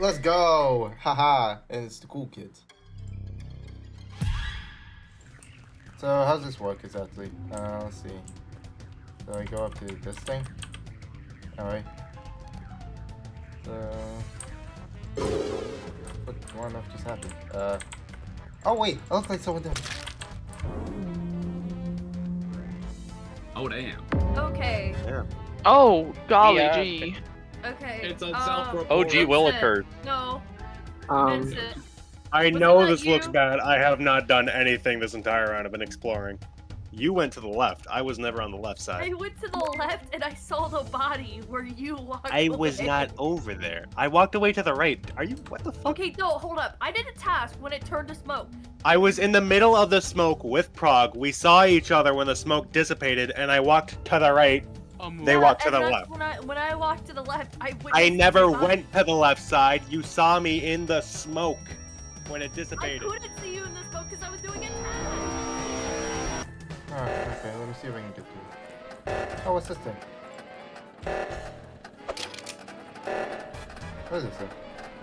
Let's go! Haha! and it's the cool kids. So how's this work exactly? Uh, let's see. So I go up to this thing. Alright. So... What, what enough just happened? Uh... Oh wait! I look like someone did. Oh damn. Okay. Oh, golly Yeah. gee. Okay. It's a self-report. Oh, gee, will Vincent. occurred. No, Um, Vincent. I Was it know not this looks bad. I have not done anything this entire round. I've been exploring. You went to the left. I was never on the left side. I went to the left and I saw the body where you walked. I was away. not over there. I walked away to the right. Are you? What the fuck? Okay, no, hold up. I did a task when it turned to smoke. I was in the middle of the smoke with Prog. We saw each other when the smoke dissipated, and I walked to the right. They Yeah, walked to the left. When I when I walked to the left, I witnessed I never body. went to the left side. You saw me in the smoke when it dissipated. I dissipated. couldn't see you in the smoke because I was doing it. task. Alright, okay, let me see if I can get through. Oh, what's this thing? What is this thing?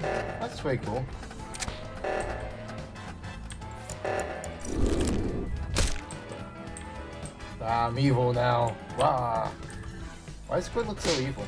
That's way cool. I'm evil now. Rah. Why does Squid look so evil?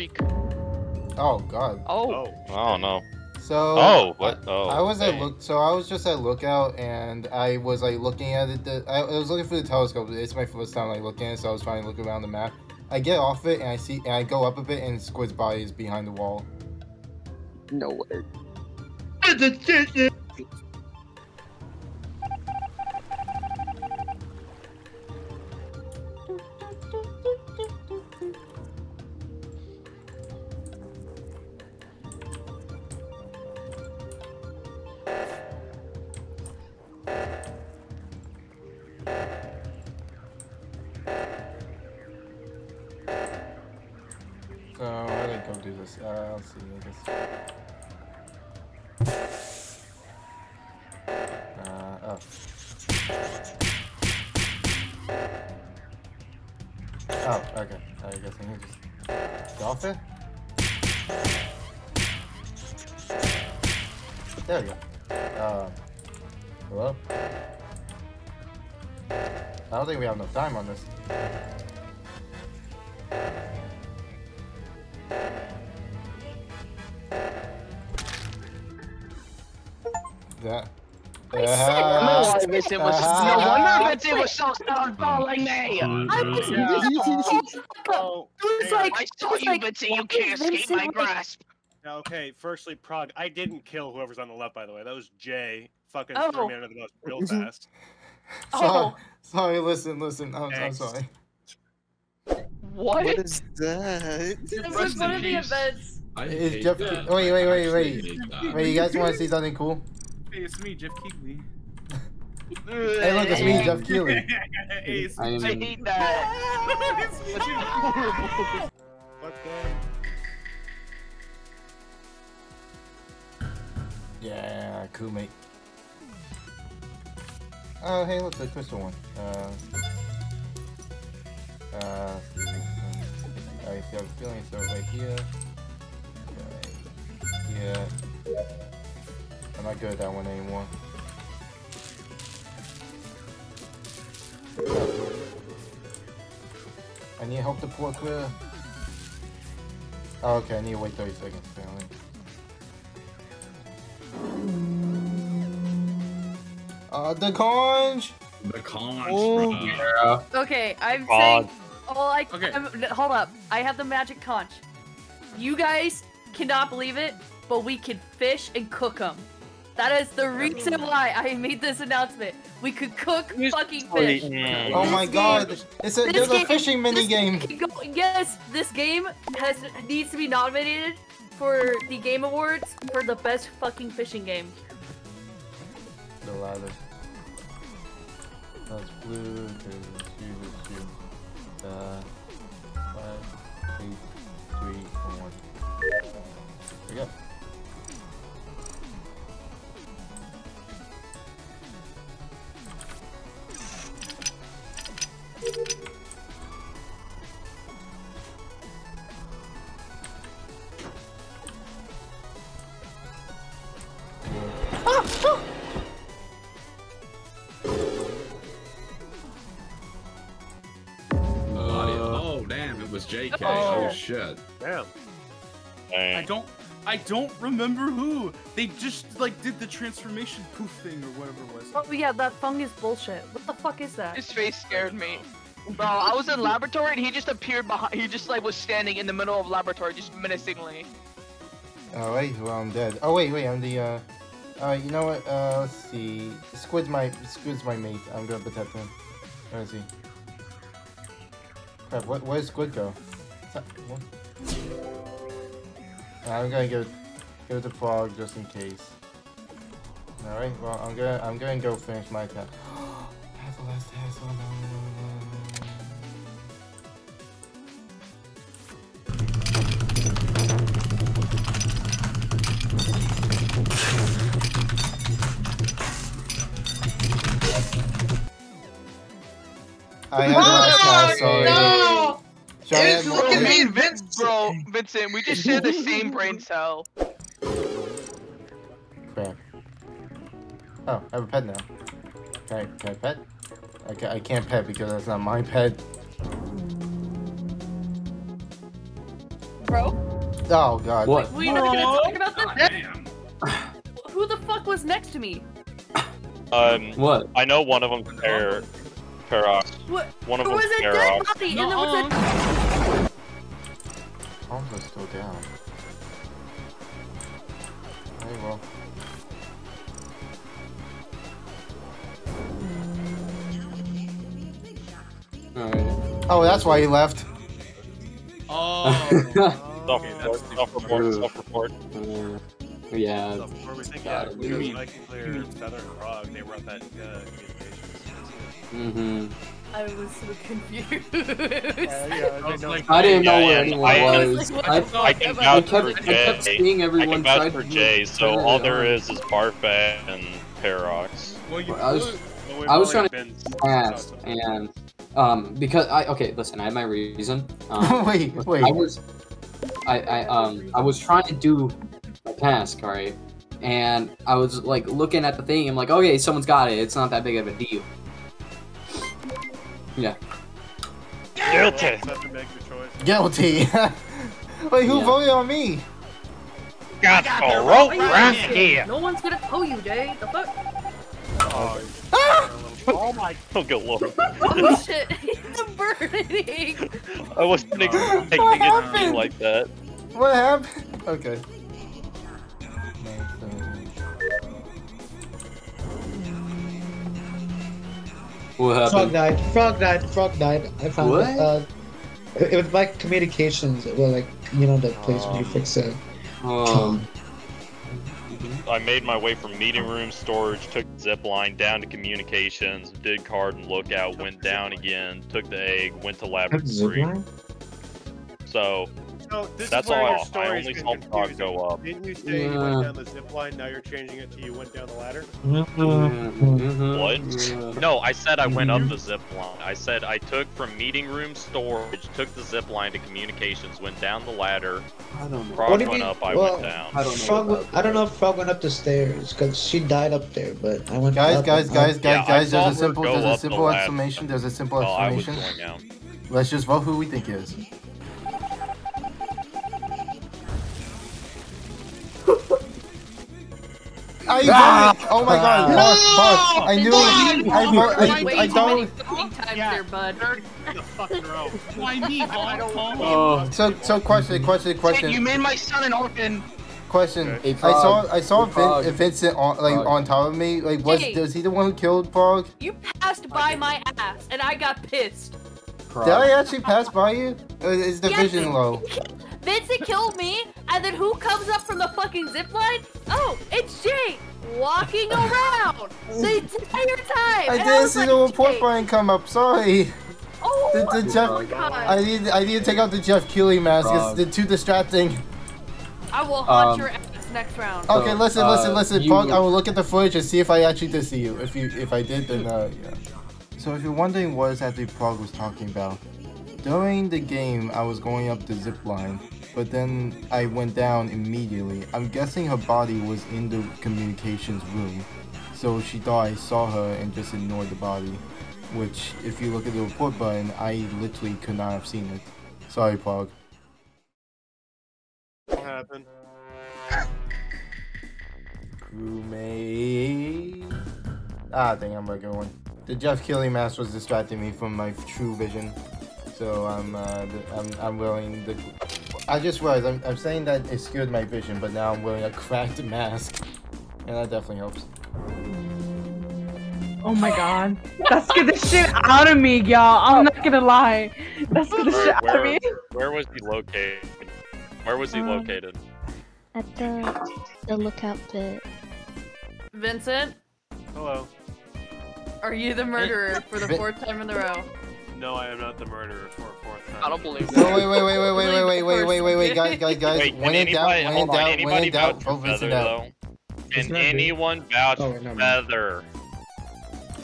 What freak? Oh God. Oh. Oh. Oh no. So. Oh, what? Oh, I was at look. So I was just at lookout, and I was like looking at it. The, I, I was looking for the telescope. It's my first time like looking at it, so I was trying to look around the map. I get off it, and I see, and I go up a bit, and Squid's body is behind the wall. No way. Let's see. I guess. Uh, oh. Oh, okay. I guess I to just go off it. There we go. Uh, hello? I don't think we have enough time on this. That. No wonder Vincent was. No Uh-huh. wonder was so stubborn following me. I was Oh, It was hang like- I saw was you, like, Vincent. You can't escape Vincent my grasp. Now, okay, firstly, Prog. I didn't kill whoever's on the left, by the way. That was Jay. Fucking Oh. threw me under the bus real fast. Oh. Sorry, listen, listen. I'm, I'm sorry. What? What is that? This Rest was one of the events. I Is hate Geoff- that. wait, wait, wait, wait. actually hate that. Wait, you guys want to see something cool? Hey, it's me, Geoff Keighley. Hey, look, it's me, Geoff Keighley. hey, it's I me, I hate that. it's me, Geoff. What game? Yeah, cool, mate. Oh, hey, look, the crystal one. Uh, uh, let's. I see, I have a feeling it's over right here. Right here. I'm not good at that one anymore. I need help to pull it clear. Oh, okay, I need to wait 30 seconds, apparently. Uh, the conch! The conch, Oh, bruh. Okay, I'm Fog. saying. Oh, I. Okay. I'm, hold up. I have the magic conch. You guys cannot believe it, but we can fish and cook them. That is the reason why I made this announcement. We could cook fucking fish. Mm. Oh This my game- god! It's a this there's a fishing mini game. go- yes, this game has needs to be nominated for the Game Awards for the best fucking fishing game. The ladder. That's blue. There's a two. Uh, five, eight, three, one. There we go. It was JK. Oh. Oh, shit. Damn. I don't. I don't remember who. They just like did the transformation poof thing or whatever it was. Oh yeah, that fungus bullshit. What the fuck is that? His face scared me. Bro, I was in laboratory and he just appeared behind. He just like was standing in the middle of laboratory, just menacingly. Oh wait, well I'm dead. Oh wait, wait, I'm the uh uh you know what, uh let's see. Squid's my Squid's my mate. I'm gonna protect him. Where is he? Crap, what where does Squid go? Is? I'm gonna give give it to Frog just in case. Alright, well I'm gonna I'm gonna go finish my task. I have the last task. Oh no. I have the last task, sorry. No! Should I It's looking at me, Me, Vince, bro, Vincent, we just share the same brain cell. Crap. Oh, I have a pet now. Can I, can I pet? I, ca- I can't pet because that's not my pet. Bro, Oh god. What? we not gonna talk about this? God damn. Who the fuck was next to me? Um, What? I know one of them Par Parox. What? One of Who them was a dead Parox. body? And there was a Arms are still down. Very well. Alright. Oh, that's why he left. Oh. Self-report, self-report, self-report. Uh, yeah. So before we think Got about it. it, You because mean- Mike and Clear, you mean- Feather, and Frog, they wrote that uh, communications. hmm I was so confused. I was like, I didn't know Yeah, where yeah, anyone I- was. Like, I, I can vouch kept, for I kept Jay. seeing I everyone can vouch try for Jay, so all there on. is is and Parox. well, you I was- could. But we've I was trying been fast and um because I okay listen I had my reason um, wait, wait. I was I I um I was trying to do my task alright and I was like looking at the thing I'm like okay someone's got it it's not that big of a deal yeah Guilty. Have to make choice. Guilty. wait, who Yeah. voted on me? Got got the the rope Wait, right shit. here. No one's gonna tell you, Jay. The fuck? Oh, Oh my. Oh good lord. Oh shit! it's burning. I wasn't expecting it to be like that. What happened? Okay. What Frog happened died. Frog died. Frog died. I found What? it. Uh, it, it was like communications. Well, like you know the place where you Um, fix it. um I made my way from meeting room storage, took the zip line down to communications, did card and lookout, went down again, took the egg, went to laboratory. So So this That's is where all. your I story's only been saw Frog confusing. go up. Didn't you say you went down the zip line? Now you're changing it to you went down the ladder. What? yeah. No, I said I went up the zip line. I said I took from meeting room storage, took the zip line to communications, went down the ladder. I don't know What Frog do you went mean? up, I Well, went down. I don't know Frog. I don't know if Frog went up the stairs because she died up there, but I went. Guys, up guys, and guys, guys, Yeah, guys. saw There's a simple, go there's a up the simple ladder. explanation. There's a simple Well, explanation. Let's just vote who we think is. I Ah! voted. Oh my god, No! boss, boss. I knew. I vote. I, Way I too many don't. fucking times Yeah. there, bud. In the fucking row. Why me? I don't want Oh. So, so question, question, Jay, question. you made my son an orphan. question. Hey, I saw I saw Hey, Vin, Vincent on like Frog. on top of me. Like, was Hey. was he the one who killed Frog? You passed by my ass, and I got pissed. Did I actually pass by you? Is the Yes. vision low? Vincent killed me, and then who comes up from the fucking zip line? Oh, it's Jay walking around the entire time. I and didn't was see like, the report "Jay, button come up. Sorry. Oh, The, the Geoff, oh my god. I need I need to take out the Geoff Keighley mask. Frog. It's too distracting. I will haunt Um, your ass next round. Okay, So, listen, listen, uh, listen, you- Pog. I will look at the footage and see if I actually did see you. If you, if I did, then uh, yeah. So if you're wondering what exactly Pog was talking about, during the game I was going up the zip line, but then I went down immediately. I'm guessing her body was in the communications room, so she thought I saw her and just ignored the body. Which, if you look at the report button, I literally could not have seen it. Sorry, Pog. What happened? Crewmate. Ah, dang, I'm regular one. The Geoff Keighley mask was distracting me from my true vision. So I'm, uh, I'm, I'm wearing the. I just realized I'm, I'm saying that it skewed my vision, but now I'm wearing a cracked mask, and that definitely helps. Oh my god. That scared the shit out of me, y'all. I'm not gonna lie. That scared the Where, shit out of me. where was he located? Where was he Um, located? At the the lookout pit. Vincent, Hello. are you the murderer for the fourth time in a row? No, I am not the murderer for a fourth time. I don't believe that. wait, wait, wait, wait, wait, wait, wait, wait, wait, wait, wait, guys, guys, guys. Wait, when in doubt, anybody, when in doubt, when anybody in doubt, vouch vote Vincent out. Can anyone vouch Oh, for wait, never mind. Feather?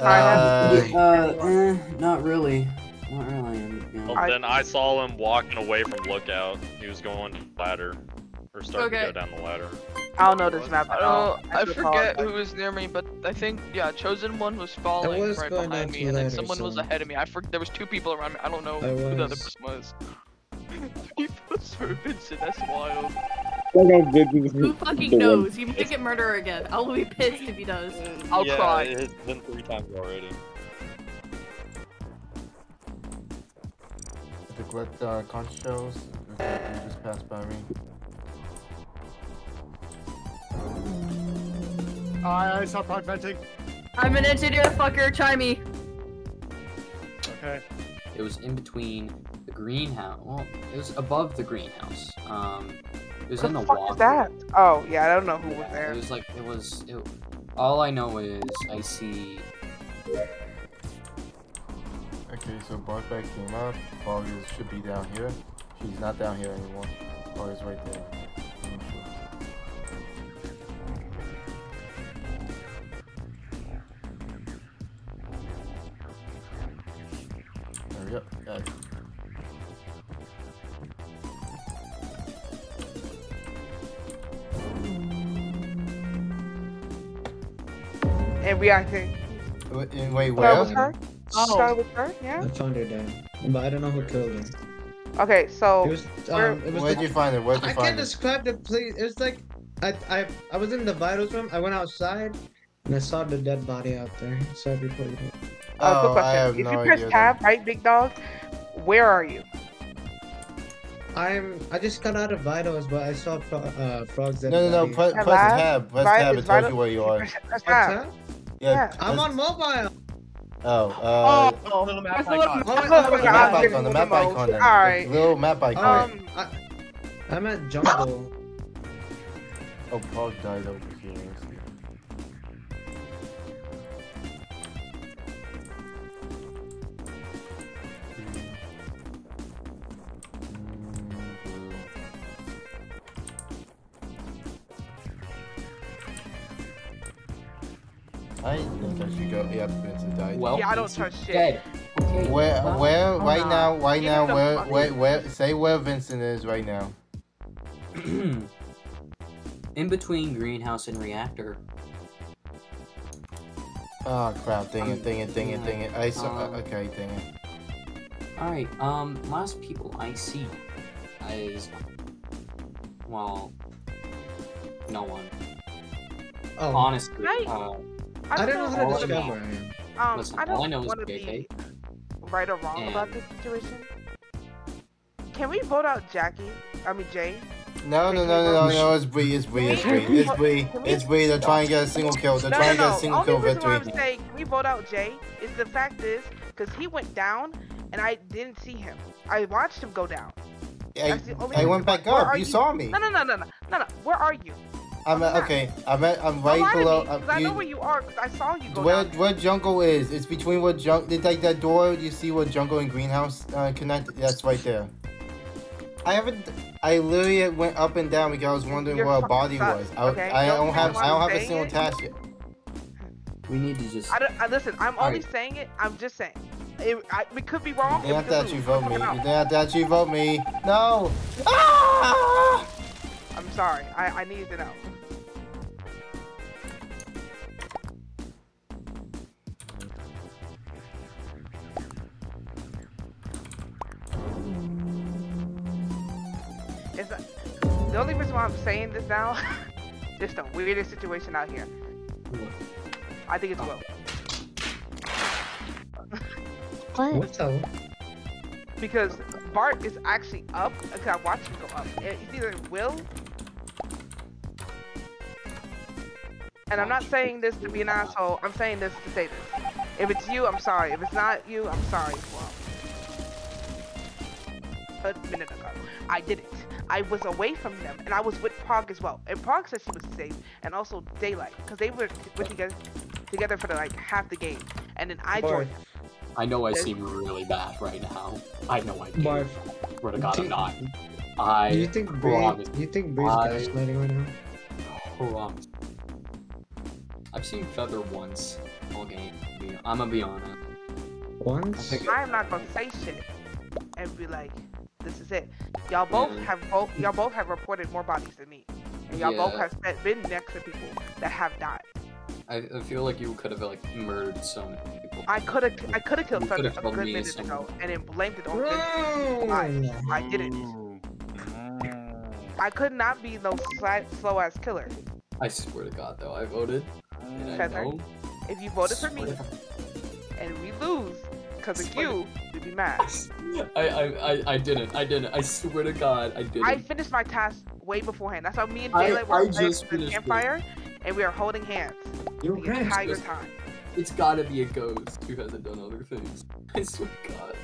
Uh, Uh, eh, not really. Not really. Yeah. Well, then I saw him walking away from Lookout. He was going ladder. Or starting to go down the ladder. I don't know this map I at all. don't. I forget who was near me, but I think yeah, chosen one was falling was right behind me, and then ladder, someone was ahead of me. I for, there was two people around me. I don't know I who the other was- person was. he votes for Vincent. That's wild. Who fucking knows? He might get murderer again. I'll be pissed if he does. I'll yeah, cry. It's been three times already. the correct uh, conch shells. Just passed by me. I, I saw Prog venting. I'm an engineer, fucker. Try me. Okay. It was in between the greenhouse. Well, it was above the greenhouse. Um, it was What in the the fuck walkway. is that? Oh, yeah, I don't know who was there. It was like it was. It, all I know is I see. Okay, so Barkback came up. Bog is should be down here. She's not down here anymore. Bog is right there. And reacting. Wait, eh, wait, That where? was her? Oh. That was her? Yeah? I found her dead, but I don't know who killed her. Okay, so. It was, where- um, it was Where'd the- you find it? Where'd you I find can't it? describe the place. It was like I I I was in the vitals room. I went outside and I saw the dead body out there. So I reported it. Uh, quick Oh, question. I have if no you press idea. tab, right, big dog, where are you? I'm I just got out of vitals, but I saw fro- uh, frogs dead No, no, no. Press, press tab. Press tab. it's It tells you where you are. Press, press tab. That? Yeah. Yeah. I'm on mobile. Oh, uh, Oh, little map icon. little Oh, map oh, the oh, map icon. icon. The map icon. Alright. Little map icon. Um, I, I'm at jungle. Oh, Paul died over Well, Yeah, I don't Vincent's touch shit. Dead. Okay. Where, where, hold right on. now, right Give now, where, fucking- where, where, say where Vincent is right now. in between greenhouse and reactor. Oh crap! Dang it! Um, Dang it! Dang it! Dang it! I saw. um, okay, dang it. All right. Um, last people I see is well, no one. Oh, Honestly, Right. uh, I don't know how to describe know- where I am. Um, Listen, I don't want to be right or wrong about this situation. Can we vote out Jackie? I mean Jay. No, no, no, no, no, no, it's Bree, it's Bree, it's Bree, it's Bree, it's Bree. They're trying to get a single kill. They're No, trying to no, get a single Only kill reason why victory. I'm saying we vote out Jay is the fact is because he went down and I didn't see him. I watched him go down. I, That's the only I went back up. are You saw me. No, no, no, no, no, no, no. Where are you? I'm at, okay. I'm at, I'm Don't right below. me, uh, I know where you are because I saw you go Where where jungle is? It's between what junk. It's like that door. You see what jungle and greenhouse uh, connect? That's right there. I haven't. I literally went up and down because I was wondering You're where a body sus, was. I, okay? I Don't don't have. I don't why I'm have a single it? task yet. We need to just. I don't. I, listen, I'm only Alright. saying it. I'm just saying. It, I, we could be wrong. You didn't have to actually vote me. You didn't have to actually vote me. No. Ah! I'm sorry. I, I needed to know. It's a, the only reason why I'm saying this now, it's the weirdest situation out here. I think it's Will. What? What's up? Because Bart is actually up. Okay, I watched him go up. It- It's either Will. And I'm not saying this to be an asshole. I'm saying this to say this. If it's you, I'm sorry. If it's not you, I'm sorry well. A minute ago, I did it. I was away from them, and I was with Pog as well. And Pog said she was safe, and also Daylight, because they were, were together, together for the, like half the game. And then I joined. them. I know I There's- seem really bad right now. I know I do. Barf. Swear to God, Do- I'm not. I Do you think Bree? promise. Do you think Bree's I- gaslighting right now? promise. I've seen Feather once all game. I'm gonna be honest. Once? I'm not gonna say shit and be like, "This is it." Y'all both Yeah. have both y'all both have reported more bodies than me, and y'all both have been next to people that have died. I, I feel like you could have like murdered so many people. I could have I could have killed You Feather a good minute some- ago and then blamed it on Vince. I I didn't. I could not be no slow ass killer. I swear to God, though, I voted. And I know. if you voted for me and we lose because of you, you'd be mad. I, I, I, I didn't. I didn't. I swear to God, I didn't. I finised my task way beforehand. That's how me and I- were I playing the finished it. campfire, and we are holding hands You're the right. entire time. It's gotta be a ghost who hasn't done other things. I swear to God.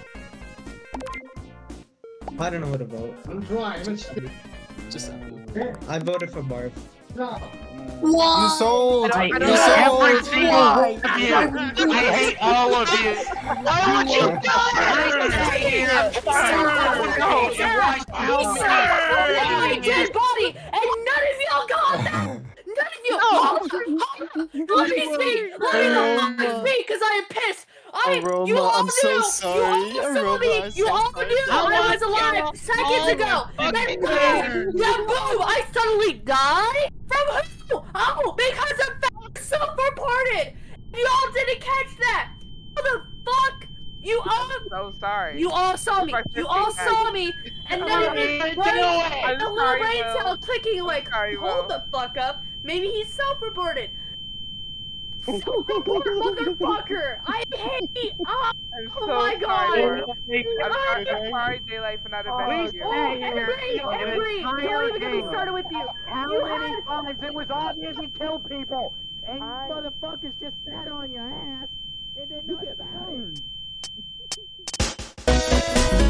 I don't know what to vote. I'm trying. Just I voted for Barf. You sold. I don't- I You don't- sold. every single one of you. I hate all of you. Why would you my dead body, and none of y'all got that. None of you. Let me speak. Let me cause I am pissed. I, Aroma, you all I'm knew. so sorry. You all saw Aroma, me. You so all sorry. knew I I was alive you seconds all ago. Then boom, then boom, I suddenly die from who? Oh, because of that self-reported. You all didn't catch that. Motherfuck. You all. so sorry. You all saw me. You all saw me, and then I'm it sorry. was brain, I'm the little sorry, brain cell clicking like, sorry, hold Will. the fuck up. Maybe he's self-reported motherfucker! I hate. Oh, I'm so oh my god! I'm sorry, sorry, daylight for not oh, abandoning you. Oh, Embry, Embry, don't even get me started with you. How you many had... times it was obvious you killed people, and you I... motherfuckers just sat on your ass and did nothing about.